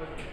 Okay.